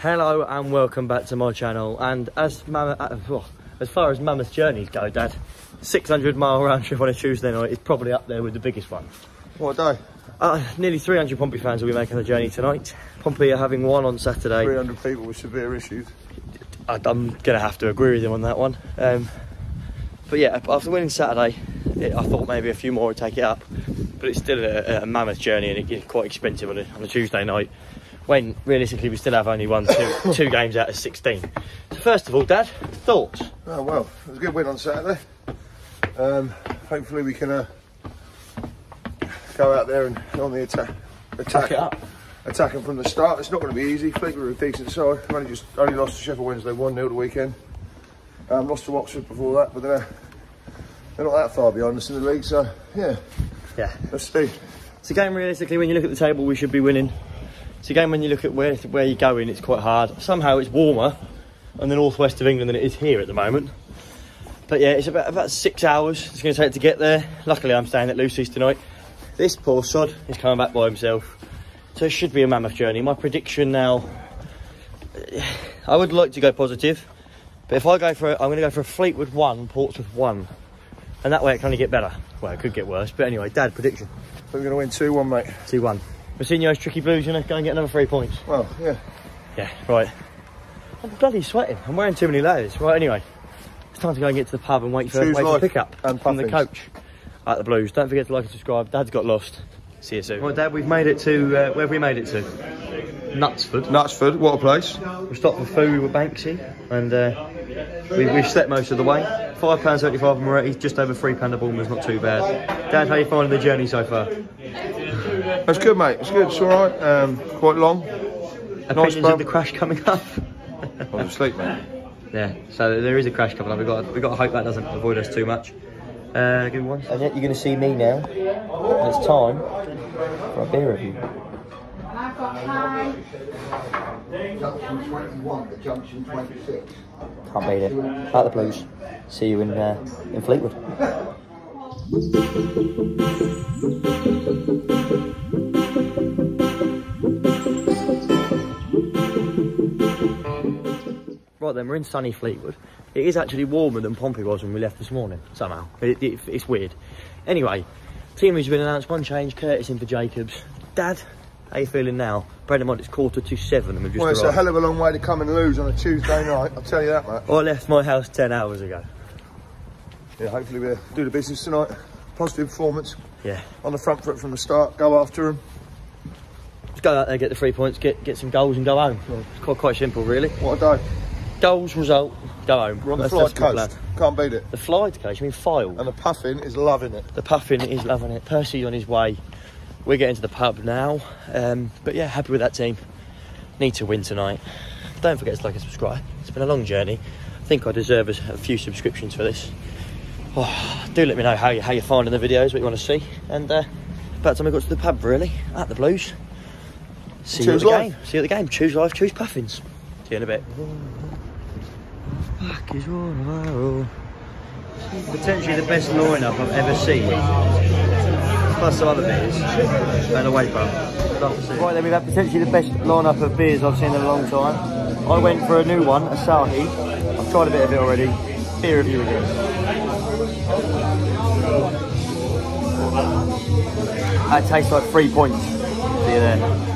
Hello and welcome back to my channel. And as Mammoth, uh, as far as Mammoth journeys go, Dad, 600 mile round trip on a Tuesday night is probably up there with the biggest one. What day? Uh, nearly 300 Pompey fans will be making the journey tonight. Pompey are having one on Saturday. 300 people with severe issues. I, I'm going to have to agree with him on that one. Um, but yeah, after winning Saturday, it, I thought maybe a few more would take it up. But it's still a, a mammoth journey and it gets quite expensive on a, on a Tuesday night when realistically we still have only won two, two games out of 16. So first of all, Dad, thoughts? Oh well, it was a good win on Saturday. Um, hopefully we can uh, go out there and on the attack, attack it up. attacking from the start. It's not going to be easy. Fleetwood are a decent side. We've only just only lost to Sheffield Wednesday one 0 the weekend. Um, lost to Oxford before that, but they're, they're not that far behind us in the league. So yeah, Yeah. let's see. It's a game realistically when you look at the table we should be winning. It's a game when you look at where where you're going it's quite hard. Somehow it's warmer on the northwest of England than it is here at the moment. But yeah, it's about about six hours it's going to take to get there. Luckily I'm staying at Lucy's tonight. This poor sod is coming back by himself. So it should be a mammoth journey. My prediction now I would like to go positive. But if I go for, a, I'm going to go for a Fleetwood one, Portsmouth one, and that way it can only get better. Well, it could get worse, but anyway, Dad, prediction. We're going to win two one, mate. 2 1. Mousinho's tricky blues, you know, go and get another three points. Well, yeah. Yeah, right. I'm bloody sweating. I'm wearing too many layers. Right, anyway, it's time to go and get to the pub and wait for, Choose wait for life pickup and from the coach at the Blues. Don't forget to like and subscribe. Dad's got lost. See you soon. Right, Dad, we've made it to, uh, where have we made it to? Knutsford. Knutsford, what a place. We stopped for food with Banksy and uh, we, we've slept most of the way. £5.75 Moretti, just over £3 a Bournemouth, not too bad. Dad, how you finding the journey so far? It's good, mate. It's good. It's all right. Um, quite long. Opinions pub. of the crash coming up? I was asleep, mate. Yeah, so there is a crash coming up. We've got, we've got to hope that doesn't avoid us too much. Uh, give me one. And yet you're going to see me now. And it's time for a beer review. Junction 21 to junction 26. Can't beat it. Out the Blues. See you in uh, in Fleetwood. then, we're in sunny Fleetwood. It is actually warmer than Pompey was when we left this morning, somehow. It, it, it's weird. Anyway, team has been announced, one change, Curtis in for Jacobs. Dad, how you feeling now? Bear in mind it's quarter to seven and we've just Well, it's a hell of a long way to come and lose on a Tuesday night. I'll tell you that, mate. I left my house 10 hours ago. Yeah, hopefully we'll do the business tonight. Positive performance Yeah. on the front foot from the start. Go after them. Just go out there, get the three points, get get some goals and go home. It's quite, quite simple, really. What a day. Goals, result, go home. We're on the That's- flight that's plan. coast. Can't beat it. The flight coach, I mean file. And the puffin is loving it. The puffin is loving it. Percy's on his way. We're getting to the pub now. Um, but yeah, happy with that team. Need to win tonight. Don't forget to like and subscribe. It's been a long journey. I think I deserve a, a few subscriptions for this. Oh, do let me know how, you, how you're finding the videos, what you want to see. And uh, about time we got to the pub, really, at the Blues. See you at the life. game. See you at the game. Choose life, choose puffins. See you in a bit. Fuck is Potentially the best lineup I've ever seen. Plus some other beers and a weight. Right then, we've had potentially the best lineup of beers I've seen in a long time. I went for a new one, a Asahi. I've tried a bit of it already. Beer review again. That tastes like three points. See you there.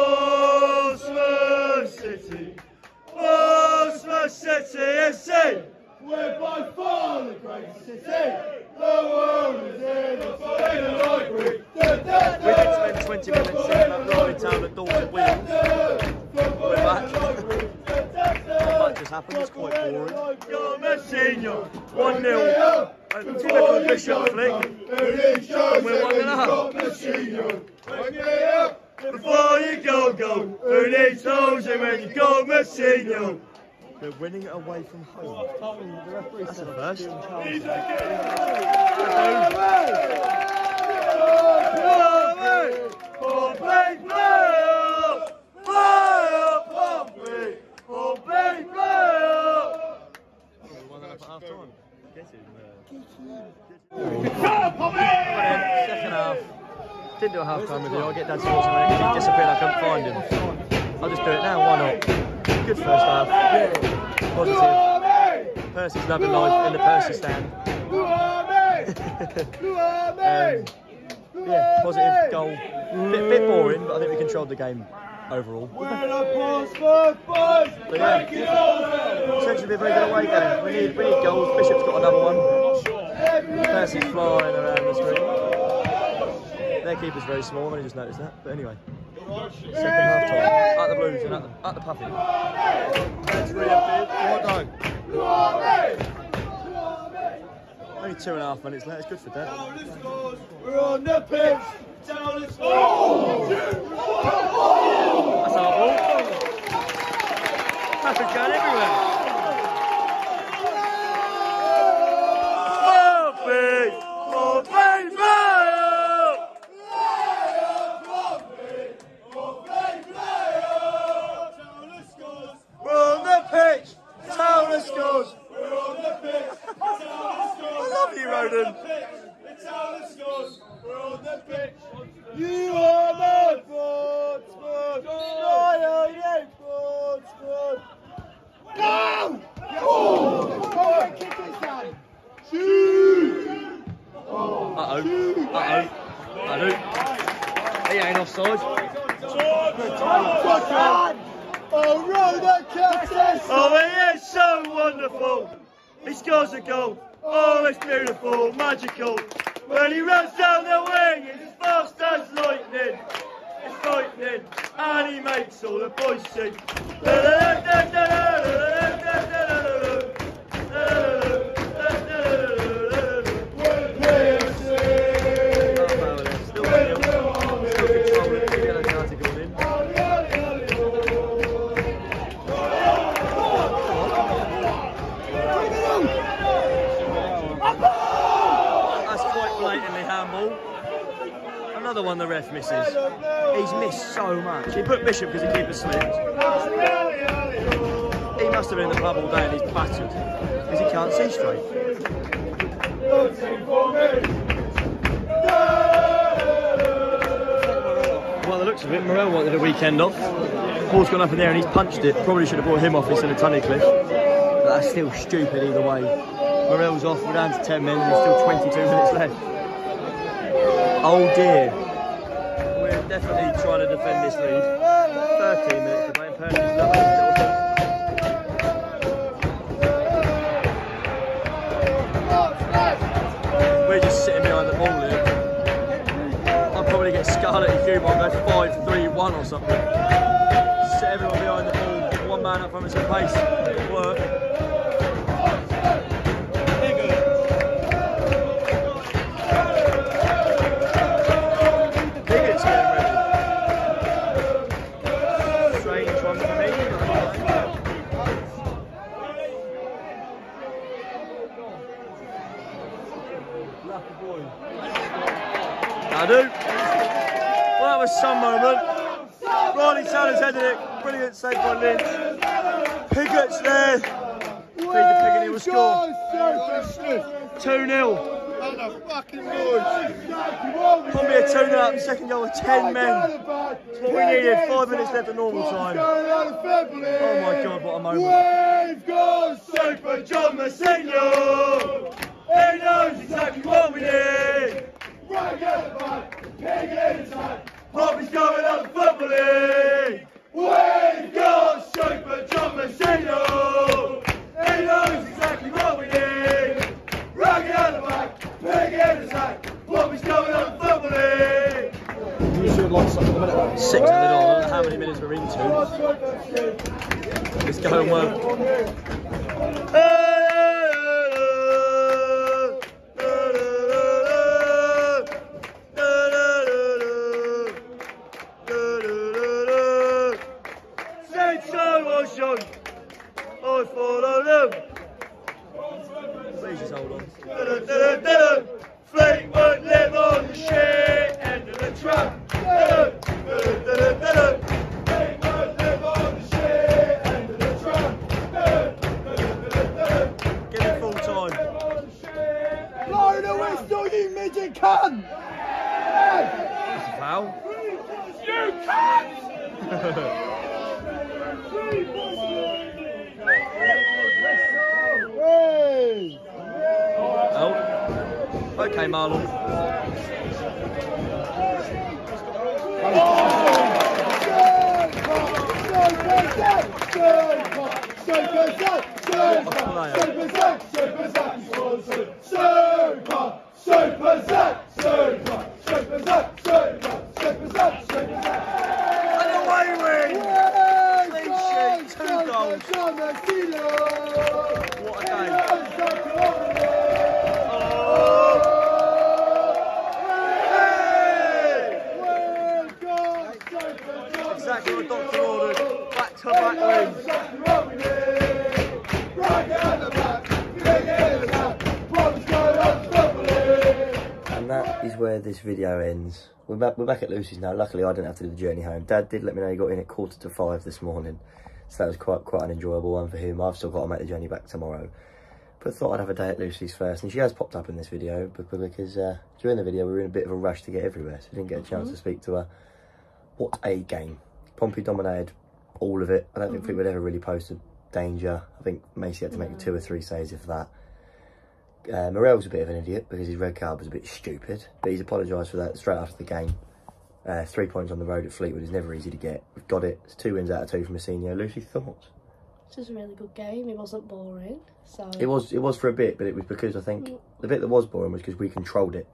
Portsmouth City FC. We're by far the greatest city the world has ever seen. We did spend 20 minutes setting up Raleigh Town at Dorset Wheels. We're back. Much has happened, it's quite boring. Go Mousinho, 1 0. Typical Bishop flick. And we're 1 0. Before you go, go. Who needs and when you go, Mousinho? We're winning away from home. That's a first. Second half. Didn't do a half time review. I'll get Dad sorted when he disappeared. I couldn't find him. I'll just do it now. Why not? Good first half. Positive. Percy's loving life in the Percy stand. Um, yeah, positive goal. Bit, bit boring, but I think we controlled the game overall. But yeah, be a very good away game. We need, we need goals. Bishop's got another one. Percy's flying around the screen. Their keeper's very small, only just noticed that. But anyway, second half time. At the Blues and at the, at the Puffy. That's really a bit. Well done. Only two and a half minutes left. It's good for Dad. We're on the pitch. Down the score. That's our ball. Traffic going everywhere. Puffy! Puffy Mayo! We're on the pitch. Towler scores. I love you, Roden. You are my sportsman. I am your sportsman. Go! Go! Kick his hand. Shoot! Uh oh. Uh oh. I do. He ain't offside. Oh, Ronan Curtis! Oh, he is so wonderful. He scores a goal. Oh, it's beautiful, magical. When he runs down the wing, it's as fast as lightning. It's lightning, and he makes all the boys sing. Misses. He's missed so much. He put Bishop because he keeper slipped. He must have been in the pub all day and he's battered because he can't see straight. Well, the looks of it, Morrell wanted a weekend off. Ball's gone up in there and he's punched it. Probably should have brought him off instead of Tunnicliffe. But that's still stupid either way. Morrell's off, we're down to 10 men and there's still 22 minutes left. Oh dear. We're definitely trying to defend this lead. 13 minutes to play lovely. We're just sitting behind the ball here. I'll probably get Scarlett and Cuba and go 5 3 1 or something. Set everyone behind the ball, one man up from his pace. Work. I do. Well, that was some moment. Riley Sanders headed it. Brilliant save by Lynch. Pigot's there. Peter Piggott will score. 2 0. Probably a 2 0 up, second goal with 10 men. That's what we needed. Five minutes left of normal time. Oh my god, what a moment. We've got Super John Mousinho. He knows exactly what we need. Right at the back, pig inside. Poppy's coming up the football. We've got knows exactly what we need. Right at the pig inside. Poppy's coming up the football. Six in the. I don't know how many minutes we're into. It's going well. I Feu, Oh. Okay, Marlon. Where this video ends. We're back, we're back at Lucy's now. Luckily, I didn't have to do the journey home. Dad did let me know he got in at quarter to five this morning. So that was quite quite an enjoyable one for him. I've still got to make the journey back tomorrow. But thought I'd have a day at Lucy's first. And she has popped up in this video because uh, during the video we were in a bit of a rush to get everywhere. So we didn't get a chance to speak to her. What a game. Pompey dominated all of it. I don't think Fleetwood ever really posted danger. I think Macey had to make two or three saves if that. Uh, Morrell's a bit of an idiot because his red card was a bit stupid, but he's apologised for that straight after the game. Uh, three points on the road at Fleetwood is never easy to get. We've got it. It's two wins out of two from a senior. Lucy, thoughts? It was a really good game. It wasn't boring. So It was. It was for a bit, but it was because I think the bit that was boring was because we controlled it.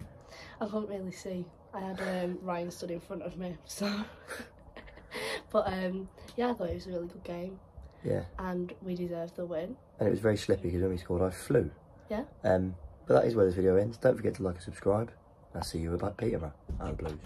I couldn't really see. I had um, Ryan stood in front of me, so. but um, yeah, I thought it was a really good game, Yeah, and we deserved the win. and it was very slippy because when we scored, I flew. Yeah. Um, but that is where this video ends. Don't forget to like and subscribe. I'll see you about Peterborough. and Blues.